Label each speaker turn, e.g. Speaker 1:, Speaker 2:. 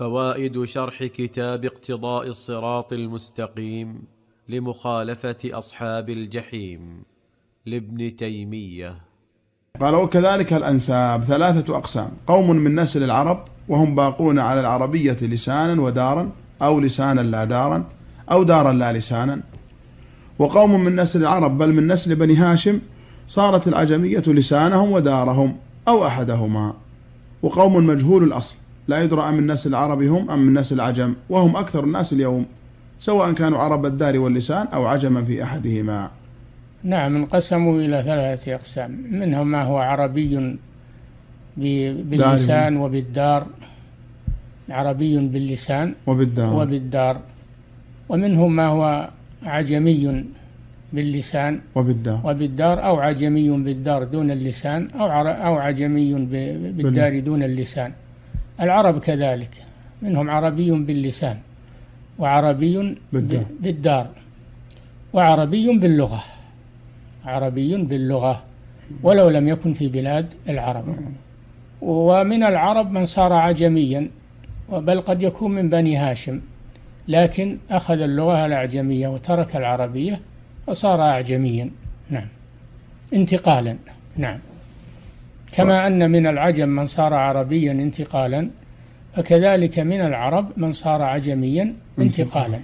Speaker 1: فوائد شرح كتاب اقتضاء الصراط المستقيم لمخالفة أصحاب الجحيم لابن تيمية.
Speaker 2: قال وكذلك الأنساب ثلاثة أقسام. قوم من نسل العرب وهم باقون على العربية لسانا ودارا أو لسانا لا دارا أو دارا لا لسانا. وقوم من نسل العرب بل من نسل بني هاشم صارت العجمية لسانهم ودارهم أو أحدهما. وقوم مجهول الأصل. لا يدرى من نسل العرب هم أم من نسل العجم وهم أكثر الناس اليوم سواء كانوا عرب الدار واللسان أو عجما في أحدهما.
Speaker 3: نعم انقسموا إلى ثلاثة أقسام منهم ما هو عربي باللسان وبالدار عربي باللسان
Speaker 2: وبالدار.
Speaker 3: وبالدار ومنهم ما هو عجمي باللسان
Speaker 2: وبالدار.
Speaker 3: وبالدار أو عجمي بالدار دون اللسان أو أو عجمي بالدار دون اللسان. العرب كذلك منهم عربي باللسان وعربي بالدار, بالدار وعربي باللغة عربي باللغة ولو لم يكن في بلاد العرب. ومن العرب من صار عجميا بل قد يكون من بني هاشم لكن أخذ اللغة الأعجمية وترك العربية وصار أعجميا. نعم. انتقالا. نعم. كما أن من العجم من صار عربيا انتقالا فكذلك من العرب من صار عجميا انتقالا.